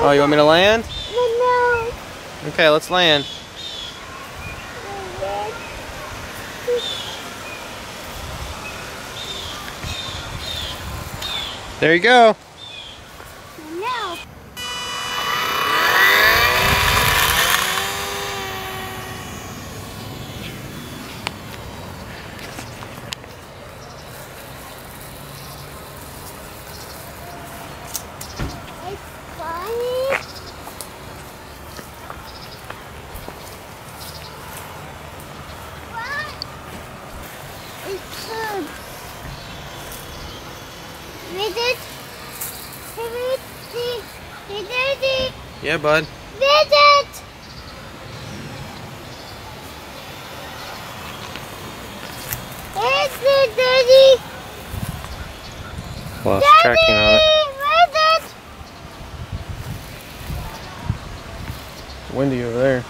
Oh, you want me to land? No. Okay, let's land. There you go. Good. Visit. Visit. Visit. Yeah, bud. Visit. It's the daddy. Lost Daddy. tracking on it. Visit. Windy over there.